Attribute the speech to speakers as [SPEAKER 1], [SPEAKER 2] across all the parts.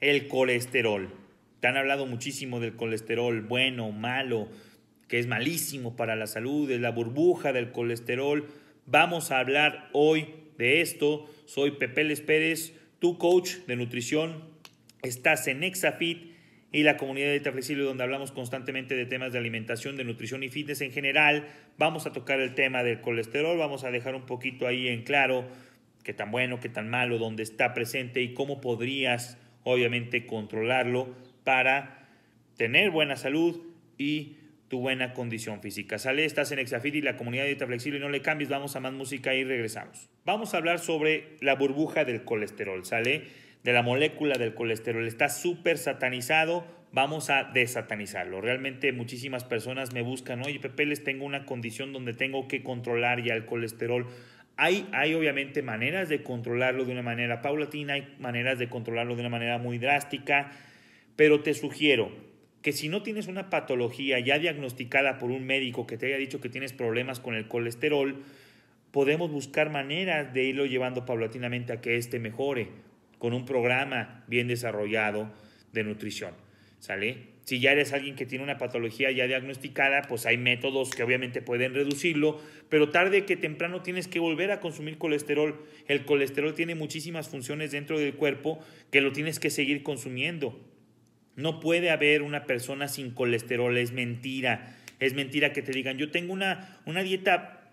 [SPEAKER 1] el colesterol. Te han hablado muchísimo del colesterol bueno, malo, que es malísimo para la salud, de la burbuja del colesterol. Vamos a hablar hoy de esto. Soy Pepe Les Pérez, tu coach de nutrición. Estás en Exafit y la comunidad de Flexible donde hablamos constantemente de temas de alimentación, de nutrición y fitness en general. Vamos a tocar el tema del colesterol, vamos a dejar un poquito ahí en claro qué tan bueno, qué tan malo, dónde está presente y cómo podrías obviamente controlarlo para tener buena salud y tu buena condición física. Sale, estás en Exafit y la comunidad de dieta flexible, no le cambies, vamos a más música y regresamos. Vamos a hablar sobre la burbuja del colesterol, ¿sale? De la molécula del colesterol. Está súper satanizado, vamos a desatanizarlo. Realmente muchísimas personas me buscan, oye Pepe, les tengo una condición donde tengo que controlar ya el colesterol. Hay, hay obviamente maneras de controlarlo de una manera paulatina, hay maneras de controlarlo de una manera muy drástica, pero te sugiero que si no tienes una patología ya diagnosticada por un médico que te haya dicho que tienes problemas con el colesterol, podemos buscar maneras de irlo llevando paulatinamente a que éste mejore con un programa bien desarrollado de nutrición. ¿Sale? Si ya eres alguien que tiene una patología ya diagnosticada, pues hay métodos que obviamente pueden reducirlo, pero tarde que temprano tienes que volver a consumir colesterol. El colesterol tiene muchísimas funciones dentro del cuerpo que lo tienes que seguir consumiendo. No puede haber una persona sin colesterol, es mentira. Es mentira que te digan, yo tengo una, una dieta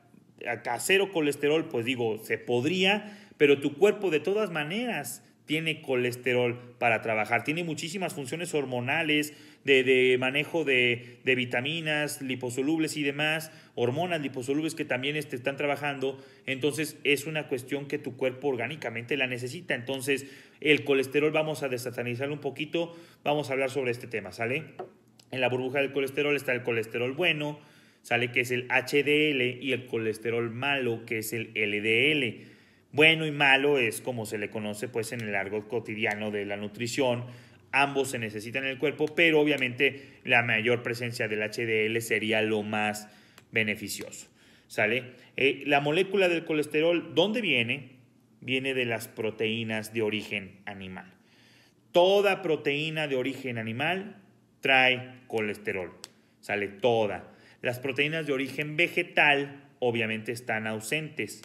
[SPEAKER 1] a cero colesterol, pues digo, se podría, pero tu cuerpo de todas maneras tiene colesterol para trabajar, tiene muchísimas funciones hormonales, de, manejo de, vitaminas, liposolubles y demás, hormonas liposolubles que también este, están trabajando, entonces es una cuestión que tu cuerpo orgánicamente la necesita, entonces el colesterol vamos a desatanizarlo un poquito, vamos a hablar sobre este tema, ¿sale? En la burbuja del colesterol está el colesterol bueno, sale que es el HDL y el colesterol malo que es el LDL bueno y malo es como se le conoce pues en el largo cotidiano de la nutrición. Ambos se necesitan en el cuerpo, pero obviamente la mayor presencia del HDL sería lo más beneficioso. ¿Sale? Eh, la molécula del colesterol, ¿dónde viene? Viene de las proteínas de origen animal. Toda proteína de origen animal trae colesterol. Sale toda. Las proteínas de origen vegetal obviamente están ausentes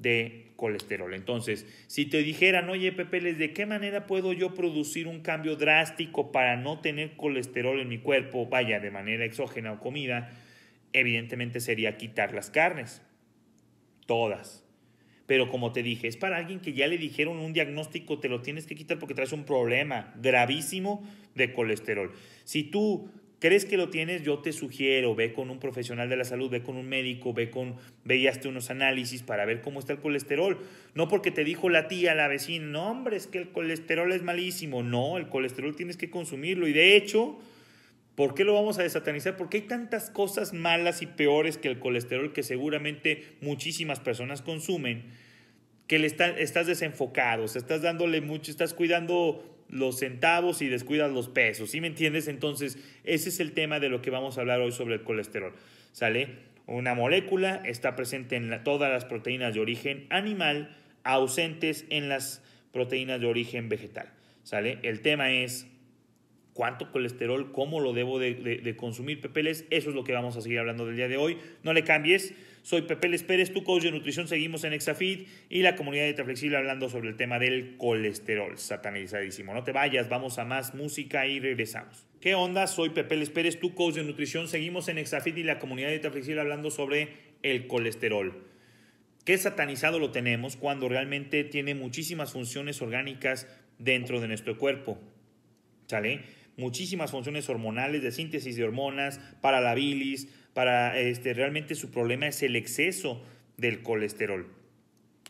[SPEAKER 1] de colesterol. Entonces, si te dijeran, oye Pepe, ¿de qué manera puedo yo producir un cambio drástico para no tener colesterol en mi cuerpo, vaya, de manera exógena o comida? Evidentemente sería quitar las carnes, todas. Pero como te dije, es para alguien que ya le dijeron un diagnóstico, te lo tienes que quitar porque traes un problema gravísimo de colesterol. Si tú ¿Crees que lo tienes? Yo te sugiero, ve con un profesional de la salud, ve con un médico, ve con, veíaste unos análisis para ver cómo está el colesterol. No porque te dijo la tía, la vecina, no hombre, es que el colesterol es malísimo. No, el colesterol tienes que consumirlo. Y de hecho, ¿por qué lo vamos a desatanizar? Porque hay tantas cosas malas y peores que el colesterol que seguramente muchísimas personas consumen, que le estás desenfocado, estás dándole mucho, estás cuidando los centavos y descuidas los pesos, ¿sí me entiendes? Entonces, ese es el tema de lo que vamos a hablar hoy sobre el colesterol, ¿sale? Una molécula está presente en todas las proteínas de origen animal, ausentes en las proteínas de origen vegetal, ¿sale? El tema es cuánto colesterol, cómo lo debo de, consumir, Pepeles, eso es lo que vamos a seguir hablando del día de hoy. No le cambies, soy Pepeles Pérez, tu coach de nutrición, seguimos en Exafit y la comunidad de Flexible hablando sobre el tema del colesterol, satanizadísimo. No te vayas, vamos a más música y regresamos. ¿Qué onda? Soy Pepeles Pérez, tu coach de nutrición, seguimos en Exafit y la comunidad de Flexible hablando sobre el colesterol. ¿Qué satanizado lo tenemos cuando realmente tiene muchísimas funciones orgánicas dentro de nuestro cuerpo? ¿Sale? Muchísimas funciones hormonales, de síntesis de hormonas, para la bilis, para este, realmente su problema es el exceso del colesterol.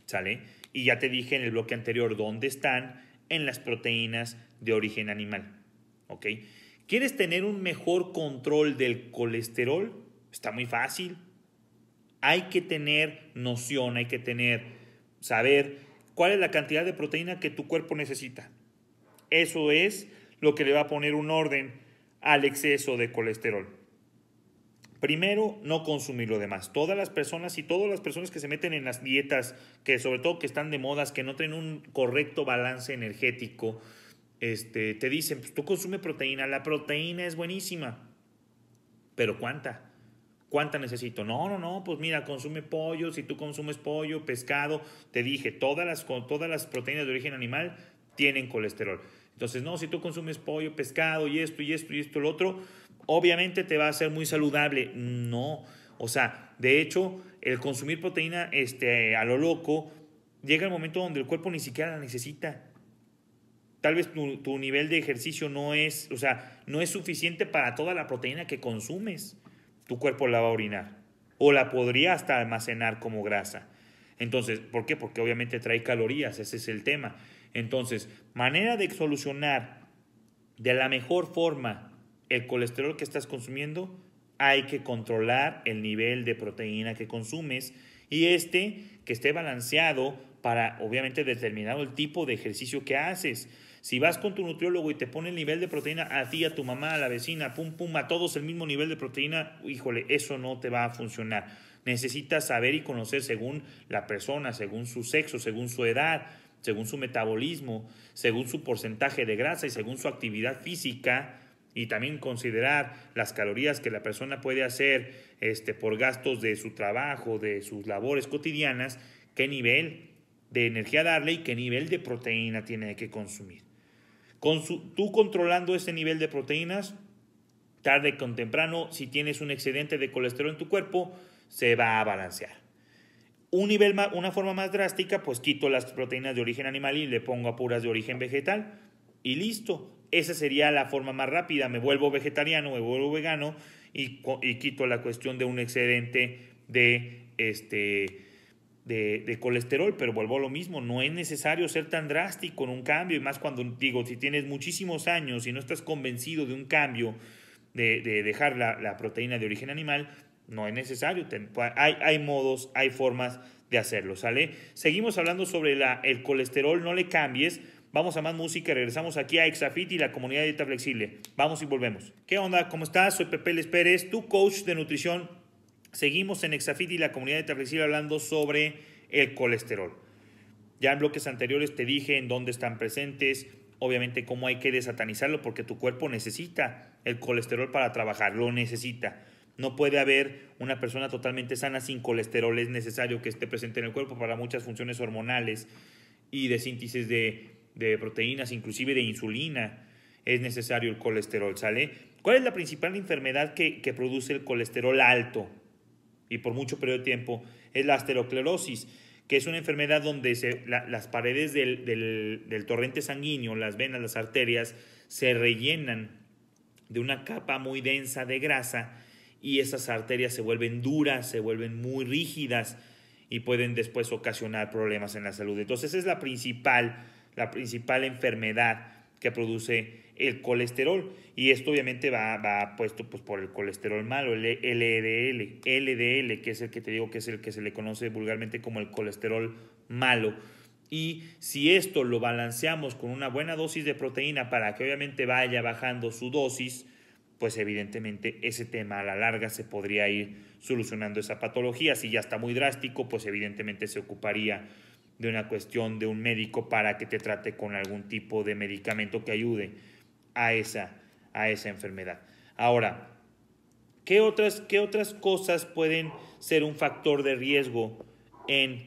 [SPEAKER 1] ¿Sale? Y ya te dije en el bloque anterior dónde están en las proteínas de origen animal. ¿Ok? ¿Quieres tener un mejor control del colesterol? Está muy fácil. Hay que tener noción, hay que tener, saber cuál es la cantidad de proteína que tu cuerpo necesita. Eso es lo que le va a poner un orden al exceso de colesterol. Primero, no consumir lo demás. Todas las personas y todas las personas que se meten en las dietas, que sobre todo que están de modas, que no tienen un correcto balance energético, este, te dicen, pues tú consume proteína, la proteína es buenísima, pero ¿cuánta? ¿Cuánta necesito? No, no, no, pues mira, consume pollo, si tú consumes pollo, pescado, te dije, todas las, todas las proteínas de origen animal tienen colesterol. Entonces, no, si tú consumes pollo, pescado y esto y esto y esto lo otro, obviamente te va a ser muy saludable. No, o sea, de hecho, el consumir proteína este, a lo loco, llega el momento donde el cuerpo ni siquiera la necesita. Tal vez tu, nivel de ejercicio no es, o sea, no es suficiente para toda la proteína que consumes. Tu cuerpo la va a orinar. O la podría hasta almacenar como grasa. Entonces, ¿por qué? Porque obviamente trae calorías, ese es el tema. Entonces, manera de solucionar de la mejor forma el colesterol que estás consumiendo, hay que controlar el nivel de proteína que consumes y este que esté balanceado para obviamente determinar el tipo de ejercicio que haces. Si vas con tu nutriólogo y te pone el nivel de proteína a ti, a tu mamá, a la vecina, pum, pum, a todos el mismo nivel de proteína, híjole, eso no te va a funcionar. Necesitas saber y conocer según la persona, según su sexo, según su edad, según su metabolismo, según su porcentaje de grasa y según su actividad física, y también considerar las calorías que la persona puede hacer este, por gastos de su trabajo, de sus labores cotidianas, qué nivel de energía darle y qué nivel de proteína tiene que consumir. Con tú controlando ese nivel de proteínas, tarde o temprano, si tienes un excedente de colesterol en tu cuerpo, se va a balancear. Un nivel una forma más drástica, pues quito las proteínas de origen animal y le pongo a puras de origen vegetal y listo esa sería la forma más rápida. Me vuelvo vegetariano, me vuelvo vegano y, quito la cuestión de un excedente de, este, de, colesterol, pero vuelvo a lo mismo. No es necesario ser tan drástico en un cambio, y más cuando digo, si tienes muchísimos años y no estás convencido de un cambio, de, dejar la, proteína de origen animal, no es necesario. hay, hay modos, hay formas de hacerlo, ¿sale? Seguimos hablando sobre la, el colesterol, no le cambies Vamos a más música, regresamos aquí a Exafit y la comunidad de dieta flexible. Vamos y volvemos. ¿Qué onda? ¿Cómo estás? Soy Pepe Les Pérez, tu coach de nutrición. Seguimos en Exafit y la comunidad de dieta flexible hablando sobre el colesterol. Ya en bloques anteriores te dije en dónde están presentes, obviamente cómo hay que desatanizarlo porque tu cuerpo necesita el colesterol para trabajar, lo necesita. No puede haber una persona totalmente sana sin colesterol, es necesario que esté presente en el cuerpo para muchas funciones hormonales y de síntesis de de proteínas, inclusive de insulina, es necesario el colesterol, ¿sale? ¿Cuál es la principal enfermedad que, produce el colesterol alto y por mucho periodo de tiempo? Es la asterosclerosis, que es una enfermedad donde se, las paredes del, del torrente sanguíneo, las venas, las arterias, se rellenan de una capa muy densa de grasa y esas arterias se vuelven duras, se vuelven muy rígidas y pueden después ocasionar problemas en la salud. Entonces es la principal la principal enfermedad que produce el colesterol. Y esto obviamente va, va puesto pues, por el colesterol malo, el LDL, LDL, que es el que te digo que es el que se le conoce vulgarmente como el colesterol malo. Y si esto lo balanceamos con una buena dosis de proteína para que obviamente vaya bajando su dosis, pues evidentemente ese tema a la larga se podría ir solucionando esa patología. Si ya está muy drástico, pues evidentemente se ocuparía de una cuestión de un médico para que te trate con algún tipo de medicamento que ayude a esa, a esa enfermedad. Ahora, ¿qué otras, ¿qué otras cosas pueden ser un factor de riesgo en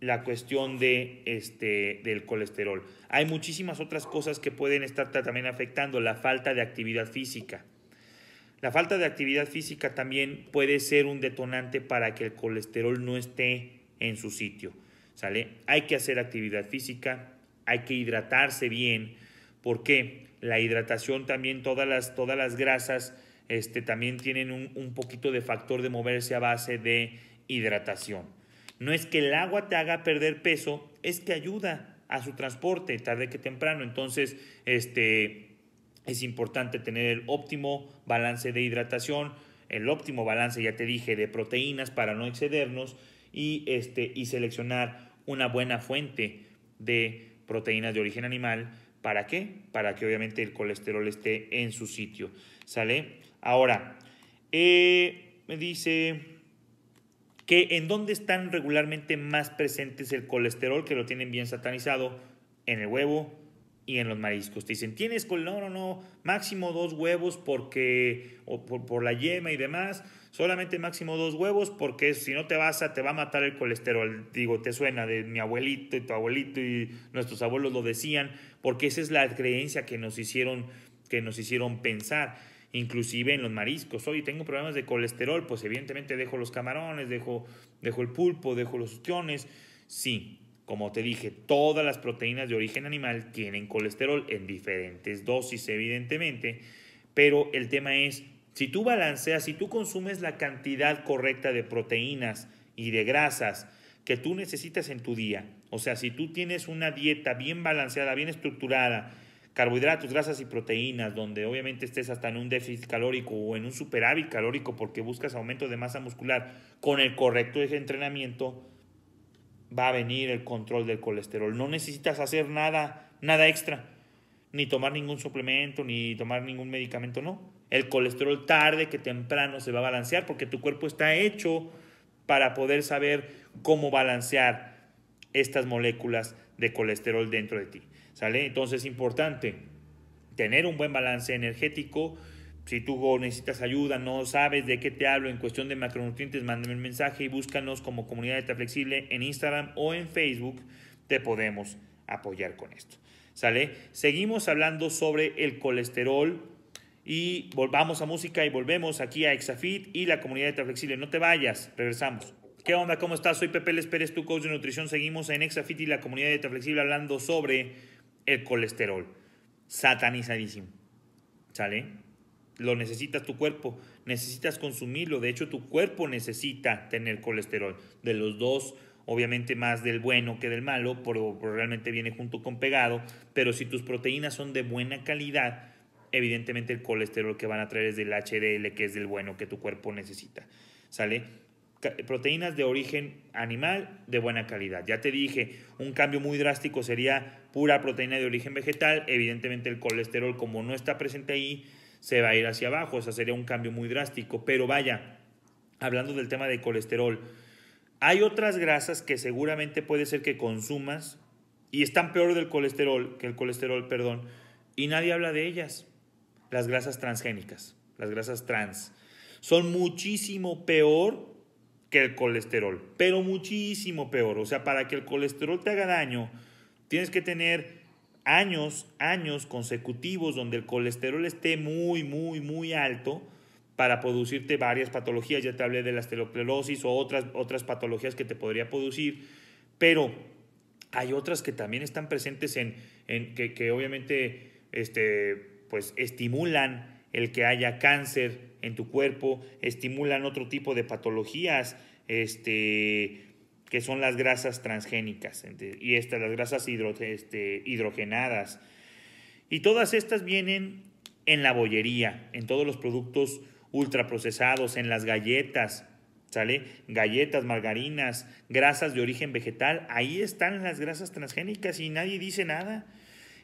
[SPEAKER 1] la cuestión de, este, del colesterol? Hay muchísimas otras cosas que pueden estar también afectando la falta de actividad física. La falta de actividad física también puede ser un detonante para que el colesterol no esté en su sitio. Hay que hacer actividad física, hay que hidratarse bien, porque la hidratación también, todas las, todas las grasas este, también tienen un, un poquito de factor de moverse a base de hidratación. No es que el agua te haga perder peso, es que ayuda a su transporte tarde que temprano. Entonces, este, es importante tener el óptimo balance de hidratación, el óptimo balance, ya te dije, de proteínas para no excedernos y, este, y seleccionar una buena fuente de proteínas de origen animal. ¿Para qué? Para que obviamente el colesterol esté en su sitio. ¿Sale? Ahora, eh, me dice que en dónde están regularmente más presentes el colesterol, que lo tienen bien satanizado, en el huevo y en los mariscos. Te dicen, tienes col, no, no, no, máximo dos huevos porque, o por, la yema y demás, solamente máximo dos huevos porque si no te vas a, te va a matar el colesterol. Digo, te suena de mi abuelito y tu abuelito y nuestros abuelos lo decían, porque esa es la creencia que nos hicieron, que nos hicieron pensar inclusive en los mariscos. Oye, tengo problemas de colesterol, pues evidentemente dejo los camarones, dejo, dejo el pulpo, dejo los ostiones. Sí, como te dije, todas las proteínas de origen animal tienen colesterol en diferentes dosis, evidentemente, pero el tema es, si tú balanceas, si tú consumes la cantidad correcta de proteínas y de grasas que tú necesitas en tu día, o sea, si tú tienes una dieta bien balanceada, bien estructurada, carbohidratos, grasas y proteínas, donde obviamente estés hasta en un déficit calórico o en un superávit calórico porque buscas aumento de masa muscular con el correcto entrenamiento, va a venir el control del colesterol. No necesitas hacer nada, nada extra, ni tomar ningún suplemento, ni tomar ningún medicamento, no. El colesterol tarde que temprano se va a balancear porque tu cuerpo está hecho para poder saber cómo balancear estas moléculas de colesterol dentro de ti. ¿Sale? Entonces es importante tener un buen balance energético. Si tú necesitas ayuda, no sabes de qué te hablo en cuestión de macronutrientes, mándame un mensaje y búscanos como comunidad de Flexible en Instagram o en Facebook. Te podemos apoyar con esto. ¿Sale? Seguimos hablando sobre el colesterol y volvamos a música y volvemos aquí a Exafit y la comunidad de Flexible. No te vayas, regresamos. ¿Qué onda? ¿Cómo estás? Soy Pepe Les tu coach de nutrición. Seguimos en Exafit y la comunidad de Flexible hablando sobre el colesterol. Satanizadísimo. ¿Sale? Lo necesitas tu cuerpo, necesitas consumirlo. De hecho, tu cuerpo necesita tener colesterol. De los dos, obviamente más del bueno que del malo, pero, realmente viene junto con pegado. Pero si tus proteínas son de buena calidad, evidentemente el colesterol que van a traer es del HDL, que es del bueno que tu cuerpo necesita. ¿Sale? proteínas de origen animal de buena calidad. Ya te dije, un cambio muy drástico sería pura proteína de origen vegetal. Evidentemente el colesterol, como no está presente ahí, se va a ir hacia abajo. O sería un cambio muy drástico. Pero vaya, hablando del tema de colesterol, hay otras grasas que seguramente puede ser que consumas y están peor del colesterol que el colesterol, perdón, y nadie habla de ellas. Las grasas transgénicas, las grasas trans, son muchísimo peor que el colesterol, pero muchísimo peor. O sea, para que el colesterol te haga daño, tienes que tener años, años consecutivos donde el colesterol esté muy, muy, muy alto para producirte varias patologías. Ya te hablé de la esteloclerosis o otras, otras patologías que te podría producir, pero hay otras que también están presentes en, en que, que obviamente este, pues, estimulan el que haya cáncer en tu cuerpo, estimulan otro tipo de patologías, este, que son las grasas transgénicas, y estas, las grasas este, hidrogenadas. Y todas estas vienen en la bollería, en todos los productos ultraprocesados, en las galletas, ¿sale? Galletas, margarinas, grasas de origen vegetal, ahí están las grasas transgénicas y nadie dice nada.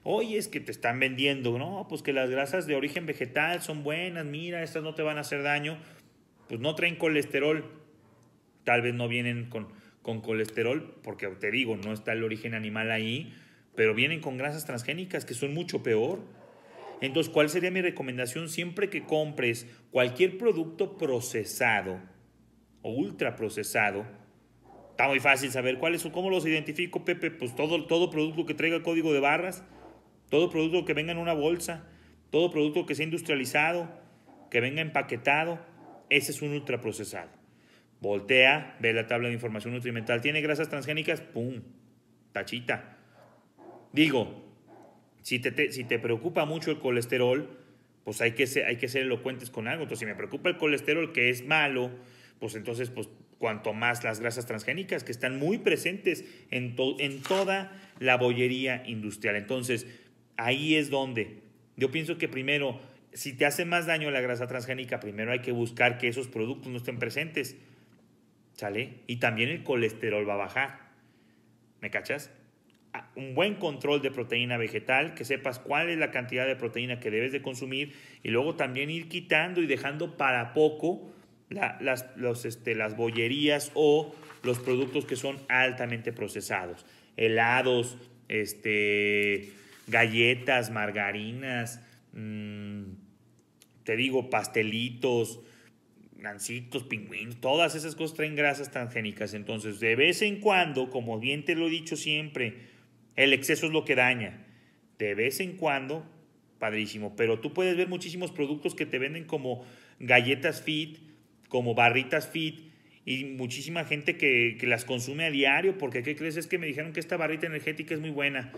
[SPEAKER 1] Oye, es que te están vendiendo, no, pues que las grasas de origen vegetal son buenas, mira, estas no te van a hacer daño, pues no traen colesterol, tal vez no vienen con, con colesterol, porque te digo, no está el origen animal ahí, pero vienen con grasas transgénicas que son mucho peor. Entonces, ¿cuál sería mi recomendación? Siempre que compres cualquier producto procesado o ultra procesado, está muy fácil saber cuáles son, cómo los identifico, Pepe, pues todo, todo producto que traiga código de barras, todo producto que venga en una bolsa, todo producto que sea industrializado, que venga empaquetado, ese es un ultraprocesado. Voltea, ve la tabla de información nutrimental, tiene grasas transgénicas, ¡pum! Tachita. Digo, si te, si te preocupa mucho el colesterol, pues hay que, ser, hay que ser elocuentes con algo. Entonces, si me preocupa el colesterol, que es malo, pues entonces, pues cuanto más las grasas transgénicas, que están muy presentes en, en toda la bollería industrial. Entonces, ahí es donde yo pienso que primero, si te hace más daño la grasa transgénica, primero hay que buscar que esos productos no estén presentes. ¿Sale? Y también el colesterol va a bajar. ¿Me cachas? Ah, un buen control de proteína vegetal, que sepas cuál es la cantidad de proteína que debes de consumir y luego también ir quitando y dejando para poco las, este, las bollerías o los productos que son altamente procesados. Helados, este, galletas, margarinas, mm, te digo, pastelitos, gancitos, pingüinos, todas esas cosas traen grasas transgénicas. Entonces, de vez en cuando, como bien te lo he dicho siempre, el exceso es lo que daña. De vez en cuando, padrísimo. Pero tú puedes ver muchísimos productos que te venden como galletas fit, como barritas fit, y muchísima gente que, que las consume a diario, porque ¿qué crees? Es que me dijeron que esta barrita energética es muy buena.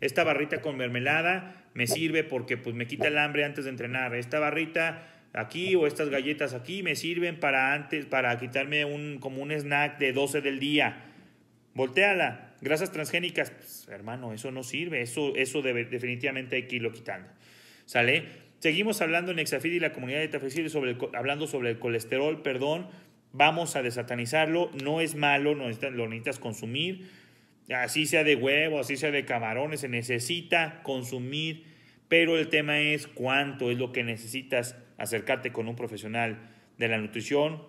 [SPEAKER 1] Esta barrita con mermelada me sirve porque pues me quita el hambre antes de entrenar. Esta barrita aquí o estas galletas aquí me sirven para antes, para quitarme un, como un snack de 12 del día. Volteala. Grasas transgénicas, pues, hermano, eso no sirve. Eso, eso debe, definitivamente hay que irlo quitando. ¿Sale? Seguimos hablando en Exafid y la comunidad de Tafecil sobre hablando sobre el colesterol, perdón. Vamos a desatanizarlo. No es malo, no lo necesitas consumir. Así sea de huevo, así sea de camarones, se necesita consumir. Pero el tema es cuánto es lo que necesitas acercarte con un profesional de la nutrición.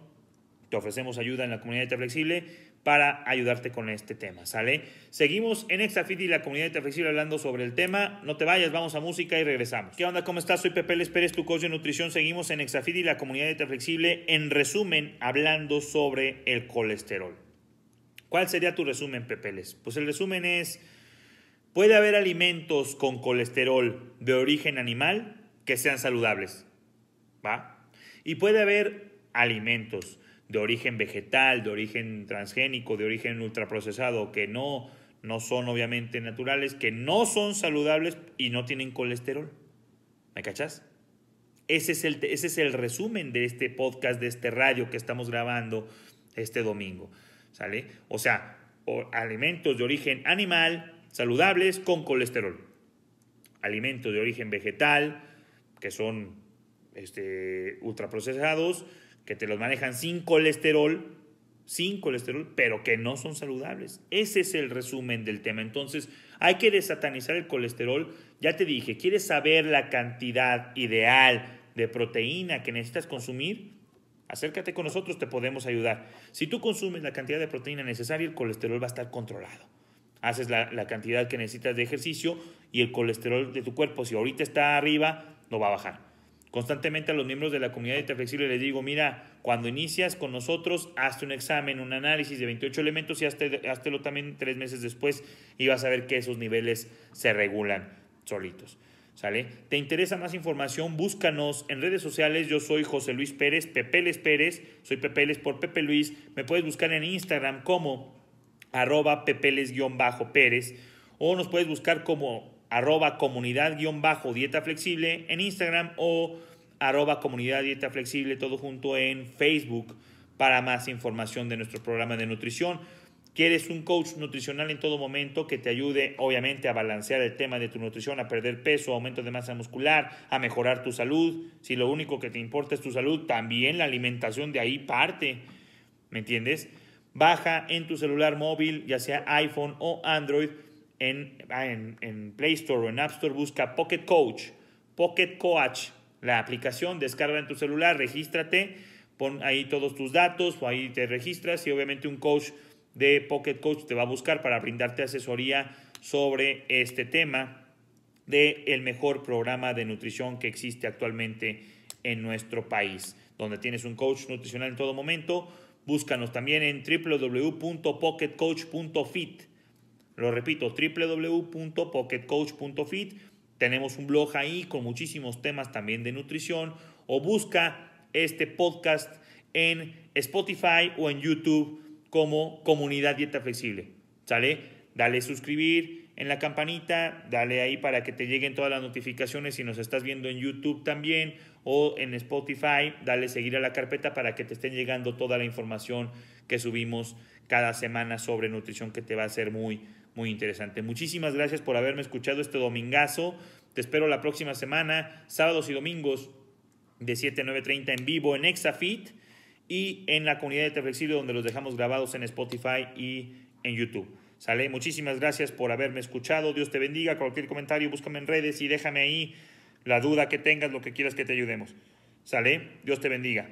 [SPEAKER 1] Te ofrecemos ayuda en la comunidad de Flexible para ayudarte con este tema, ¿sale? Seguimos en Extrafit y la comunidad de Flexible hablando sobre el tema. No te vayas, vamos a música y regresamos. ¿Qué onda? ¿Cómo estás? Soy Pepe Les Pérez, tu coach de nutrición. Seguimos en Extrafit y la comunidad de Flexible. En resumen, hablando sobre el colesterol. ¿Cuál sería tu resumen, Pepeles? Pues el resumen es, puede haber alimentos con colesterol de origen animal que sean saludables. Y puede haber alimentos de origen vegetal, de origen transgénico, de origen ultraprocesado, que no, no son obviamente naturales, que no son saludables y no tienen colesterol. ¿Me cachas? Ese es, el, ese es el resumen de este podcast, de este radio que estamos grabando este domingo. ¿Sale? O sea, alimentos de origen animal, saludables, con colesterol. Alimentos de origen vegetal, que son este, ultraprocesados que te los manejan sin colesterol, sin colesterol, pero que no son saludables. Ese es el resumen del tema. Entonces, hay que desatanizar el colesterol. Ya te dije, ¿quieres saber la cantidad ideal de proteína que necesitas consumir? Acércate con nosotros, te podemos ayudar. Si tú consumes la cantidad de proteína necesaria, el colesterol va a estar controlado. Haces la, la cantidad que necesitas de ejercicio y el colesterol de tu cuerpo, si ahorita está arriba, no va a bajar. Constantemente a los miembros de la comunidad de Flexible les digo, mira, cuando inicias con nosotros, hazte un examen, un análisis de 28 elementos y hazte, también tres meses después y vas a ver que esos niveles se regulan solitos. ¿Sale? ¿Te interesa más información? Búscanos en redes sociales. Yo soy José Luis Pérez, Pepeles Pérez. Soy Pepeles por Pepe Luis. Me puedes buscar en Instagram como arroba pepeles-pérez o nos puedes buscar como arroba comunidad-dieta flexible en Instagram o arroba comunidad dieta flexible todo junto en Facebook para más información de nuestro programa de nutrición. ¿Quieres un coach nutricional en todo momento que te ayude obviamente a balancear el tema de tu nutrición, a perder peso, aumento de masa muscular, a mejorar tu salud? Si lo único que te importa es tu salud, también la alimentación de ahí parte. ¿Me entiendes? Baja en tu celular móvil, ya sea iPhone o Android, Ah, en, en, Play Store o en App Store, busca Pocket Coach, Pocket Coach, la aplicación, descarga en tu celular, regístrate, pon ahí todos tus datos, o ahí te registras y obviamente un coach de Pocket Coach te va a buscar para brindarte asesoría sobre este tema de el mejor programa de nutrición que existe actualmente en nuestro país, donde tienes un coach nutricional en todo momento. Búscanos también en www.pocketcoach.fit lo repito, www.pocketcoach.fit. Tenemos un blog ahí con muchísimos temas también de nutrición. O busca este podcast en Spotify o en YouTube como Comunidad Dieta Flexible. ¿Sale? Dale suscribir en la campanita, dale ahí para que te lleguen todas las notificaciones si nos estás viendo en YouTube también o en Spotify, dale seguir a la carpeta para que te estén llegando toda la información que subimos cada semana sobre nutrición que te va a ser muy, muy interesante. Muchísimas gracias por haberme escuchado este domingazo. Te espero la próxima semana, sábados y domingos de 7 a 9.30 en vivo en Exafit y en la comunidad de Flexible donde los dejamos grabados en Spotify y en YouTube. ¿Sale? Muchísimas gracias por haberme escuchado. Dios te bendiga. Cualquier comentario, búscame en redes y déjame ahí la duda que tengas, lo que quieras que te ayudemos. ¿Sale? Dios te bendiga.